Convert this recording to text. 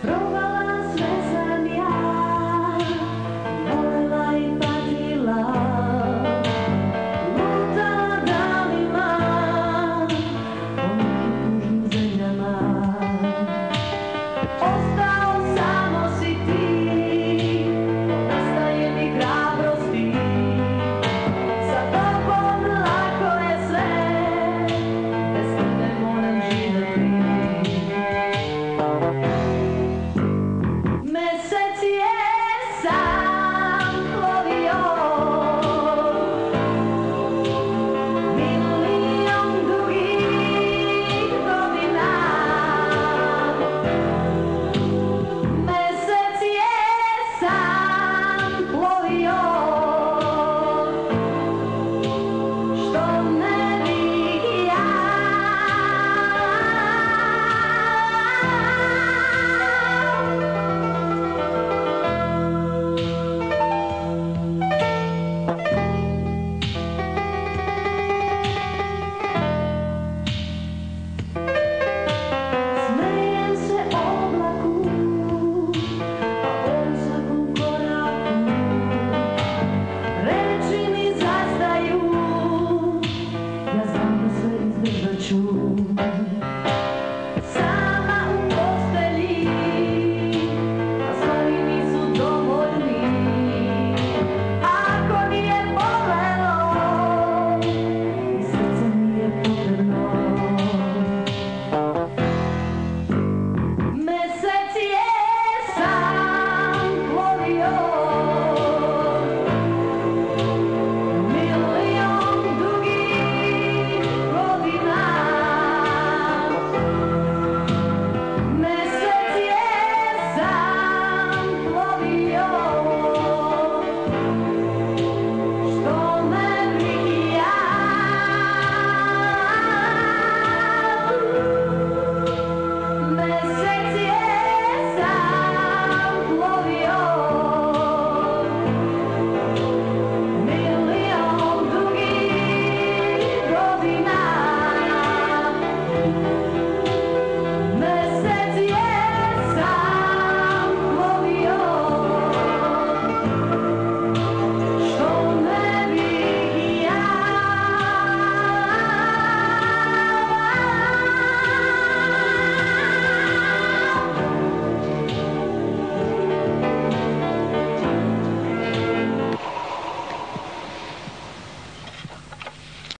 Trova